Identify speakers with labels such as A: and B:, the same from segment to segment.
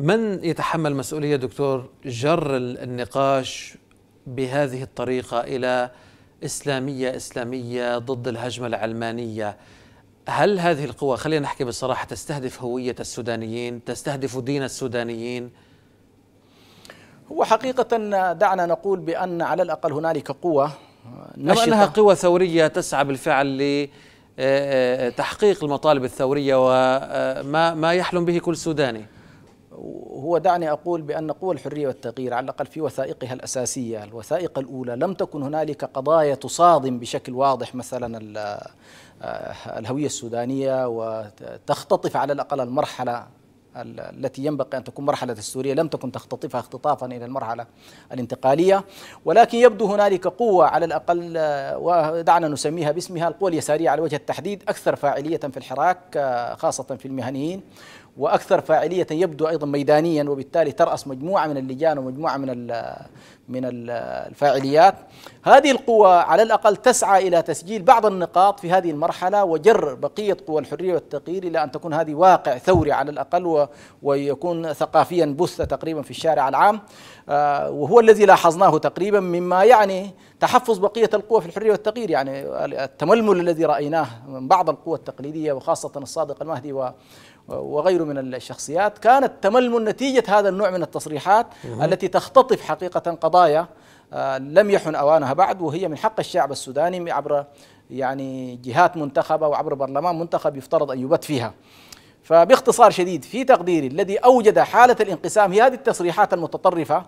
A: من يتحمل مسؤولية دكتور جر النقاش بهذه الطريقة إلى إسلامية إسلامية ضد الهجمة العلمانية؟ هل هذه القوى خلينا نحكي بصراحة تستهدف هوية السودانيين تستهدف دين السودانيين؟
B: هو حقيقة دعنا نقول بأن على الأقل هنالك قوة
A: نشطة. أنها قوة ثورية تسعى بالفعل لتحقيق المطالب الثورية وما ما يحلم به كل سوداني.
B: هو دعني أقول بأن قوى الحرية والتغيير على الأقل في وثائقها الأساسية الوثائق الأولى لم تكن هنالك قضايا تصادم بشكل واضح مثلا الهوية السودانية وتختطف على الأقل المرحلة التي ينبغي أن تكون مرحلة السورية لم تكن تختطفها اختطافا إلى المرحلة الانتقالية. ولكن يبدو هنالك قوة على الأقل ودعنا نسميها باسمها القوى اليسارية على وجه التحديد أكثر فاعلية في الحراك خاصة في المهنيين وأكثر فاعلية يبدو أيضا ميدانيا وبالتالي ترأس مجموعة من اللجان ومجموعة من من الفاعليات. هذه القوى على الأقل تسعى إلى تسجيل بعض النقاط في هذه المرحلة وجر بقية قوى الحرية والتغيير إلى أن تكون هذه واقع ثوري على الأقل ويكون ثقافيا بث تقريبا في الشارع العام. آه، وهو الذي لاحظناه تقريبا مما يعني تحفظ بقية القوى في الحرية والتغيير. يعني التململ الذي رأيناه من بعض القوى التقليدية وخاصة الصادق المهدي وغيره من الشخصيات كانت تململ نتيجة هذا النوع من التصريحات التي تختطف حقيقة قضايا آه، لم يحن أوانها بعد وهي من حق الشعب السوداني عبر يعني جهات منتخبة وعبر برلمان منتخب يفترض أن يبت فيها. فباختصار شديد في تقديري الذي أوجد حالة الانقسام هي هذه التصريحات المتطرفة آه،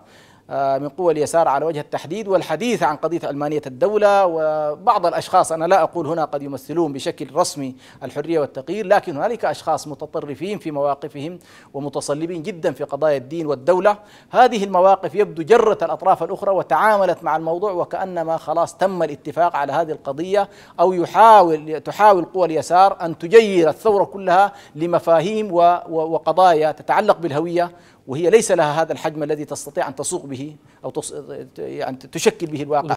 B: من قوى اليسار على وجه التحديد والحديث عن قضية علمانية الدولة وبعض الأشخاص أنا لا أقول هنا قد يمثلون بشكل رسمي الحرية والتغيير لكن هنالك أشخاص متطرفين في مواقفهم ومتصلبين جدا في قضايا الدين والدولة. هذه المواقف يبدو جرت الأطراف الأخرى وتعاملت مع الموضوع وكأنما خلاص تم الاتفاق على هذه القضية أو يحاول تحاول قوى اليسار أن تجير الثورة كلها لمفاهيم وقضايا تتعلق بالهوية وهي ليس لها هذا الحجم الذي تستطيع أن تسوق به أو يعني تشكل به الواقع.